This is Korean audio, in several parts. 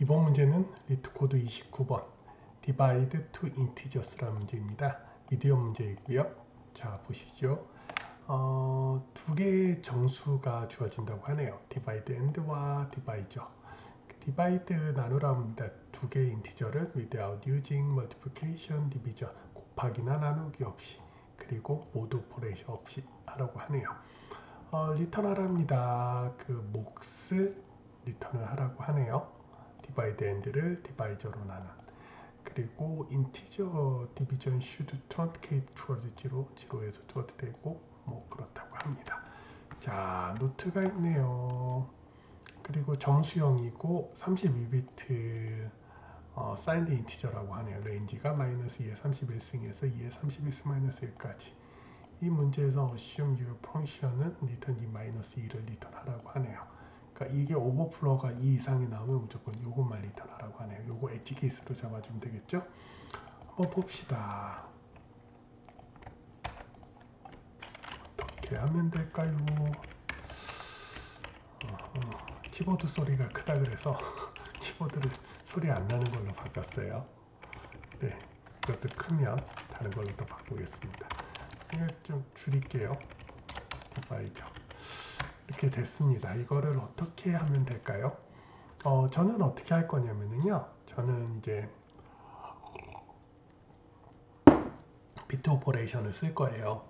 이번 문제는 LeetCode 29번 Divide Two Integers라는 문제입니다. medium 문제이고요. 자 보시죠. 어, 두 개의 정수가 주어진다고 하네요. dividend와 divisor죠. divide 나누라 합니다. 두 개의 integer를 without using multiplication, division 곱하기나 나누기 없이 그리고 mod operation 없이 하라고 하네요. 어, return 하랍니다. 그 몫을 return을 하라고 하네요. dividend를 divisor로 나눈 그리고 integer division should truncate towards 0, 0에서 toward 되고 뭐 그렇다고 합니다. 자 노트가 있네요. 그리고 정수형이고 32비트 어, signed integer라고 하네요. range가 마이너스 2에 31승에서 2에 31승 마이너스 1까지 이 문제에서 assume your function은 return 2 마이너스 2를 return하라고 하네요. 그러니까 이게 오버플로가 2 이상이 나오면 무조건 요것만 리턴하라고 하네요. 요거 엣지 케이스로 잡아주면 되겠죠? 한번 봅시다. 어떻게 하면 될까요? 어허, 키보드 소리가 크다 그래서 키보드를 소리 안 나는 걸로 바꿨어요. 네, 이것도 크면 다른 걸로 또 바꾸겠습니다. 이거 좀 줄일게요. divisor. 이렇게 됐습니다. 이거를 어떻게 하면 될까요? 어, 저는 어떻게 할 거냐면요. 저는 이제 bit operation을 쓸 거예요.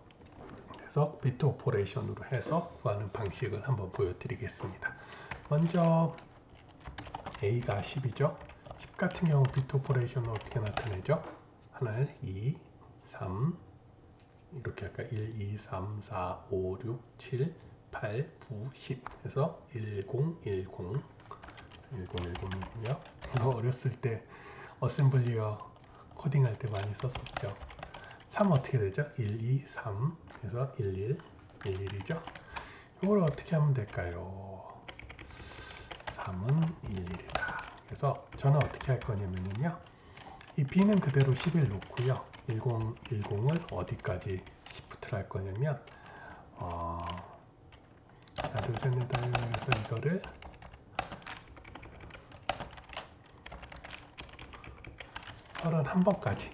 그래서 bit operation으로 해서 구하는 방식을 한번 보여드리겠습니다. 먼저 A가 10이죠. 10 같은 경우 bit operation은 어떻게 나타내죠? 하나, 2, 3 이렇게 할까? 1, 2, 3, 4, 5, 6, 7 8, 9, 10 해서 1010 1010이고요. 이거 어렸을 때 어셈블리어 코딩할 때 많이 썼었죠. 3 어떻게 되죠? 1, 2, 3 해서 11 11이죠. 이걸 어떻게 하면 될까요? 3은 11이다. 그래서 저는 어떻게 할 거냐면요. 이 B는 그대로 11 놓고요. 10, 10을 어디까지 시프트를 할 거냐면 어, 하나 둘셋넷 여섯 이거를 서른 한 번까지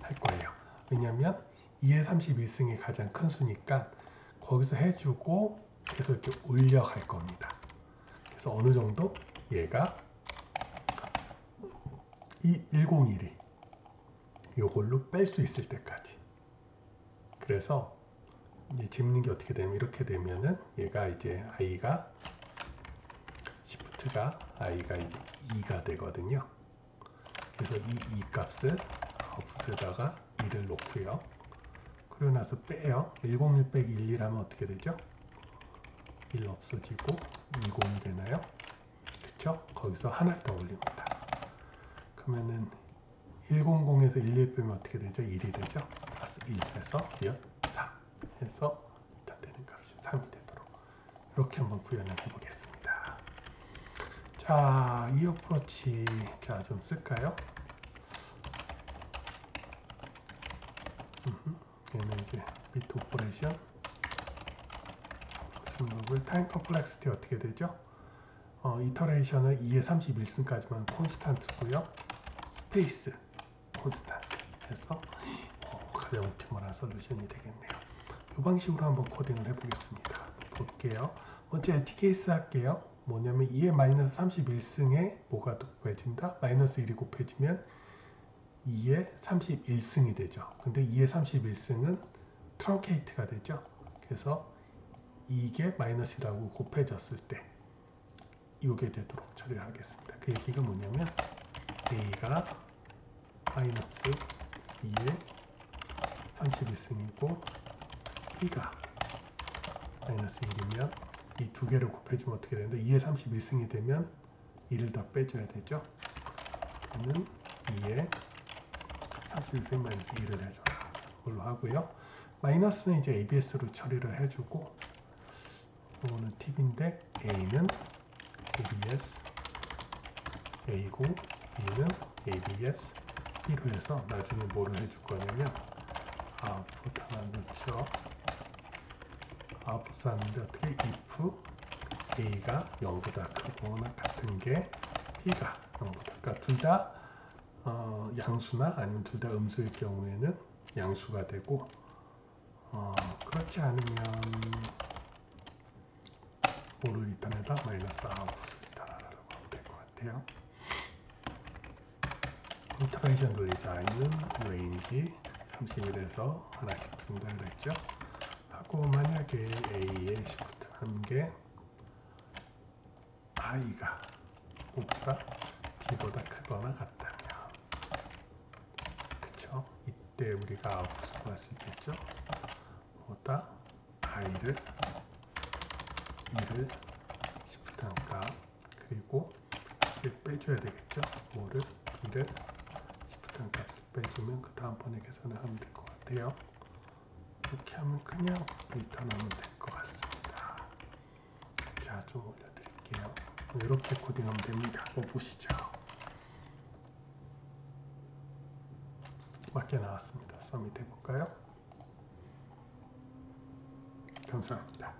할 거예요. 왜냐하면 2의 31승이 가장 큰 수니까 거기서 해주고 계속 이렇게 올려갈 겁니다. 그래서 어느 정도 얘가 이 101이 요걸로 뺄 수 있을 때까지 그래서 이제 집는 게 어떻게 되면 이렇게 되면은 얘가 이제 i가 시프트가 i가 이제 2가 되거든요. 그래서 이 2 값을 아웃풋에다가 2를 놓고요. 그러고 나서 빼요. 101 빼기 11 하면 어떻게 되죠? 1 없어지고 20이 되나요? 그쵸? 거기서 하나를 더 올립니다. 그러면은 100에서 11 빼면 어떻게 되죠? 1이 되죠? 플러스 1 해서 몇? 4 해서 일단 되는 값이 3이 되도록 이렇게 한번 구현을 해보겠습니다. 자, 이 어프로치 자 좀 쓸까요? 얘는 이제 bit operation 승록을 time complexity 어떻게 되죠? 어, iteration을 2의 31승까지만 constant고요. space constant 해서 어, 가장 optimal한 solution이 되겠네요. 이 방식으로 한번 코딩을 해보겠습니다. 볼게요. 먼저 edge case 할게요. 뭐냐면 2의 마이너스 31승에 뭐가 곱해진다? 마이너스 1이 곱해지면 2의 31승이 되죠. 근데 2의 31승은 트렁케이트가 되죠. 그래서 이게 마이너스라고 곱해졌을 때 이게 되도록 처리를 하겠습니다. 그 얘기가 뭐냐면 A가 마이너스 2의 31승이고 B가 마이너스 1이면 이 두 개를 곱해주면 어떻게 되는데 2의 31승이 되면 1을 더 빼줘야 되죠. 그러면 2의 31승 마이너스 1을 해줘라. 걸로 하고요. 마이너스는 이제 ABS로 처리를 해주고 이거는 팁인데 A는 ABS A고 B는 ABS B로 해서 나중에 뭐를 해줄 거냐면 아웃풋 하나 넣죠. 아웃풋 하는데 어떻게 if A가 0보다 크거나 같은 게 A가 0보다 그러니까 둘다 어, 양수나 아니면 둘 다 음수일 경우에는 양수가 되고 어, 그렇지 않으면 5를 리턴해다 마이너스 9을 리턴하라고 하면 될 것 같아요. 인터랙션 돌리자 i는 range 31에서 하나씩 준다 그랬죠. 하고 만약에 a의 시프트 한개 i가 5보다 b보다 크거나 같다면 그쵸? 이때 우리가 아웃풋을 수 있겠죠? 보다 i를 2를 시프트 한값 그리고 빼줘야 되겠죠? 5를 2를 시프트 한 값을 빼주면 그 다음번에 계산을 하면 될 것 같아요. 이렇게 하면 그냥 리턴하면 될 것 같습니다. 자, 좀 올려드릴게요. 이렇게 코딩하면 됩니다. 한번 보시죠. 맞게 나왔습니다. 서밋 해볼까요? 감사합니다.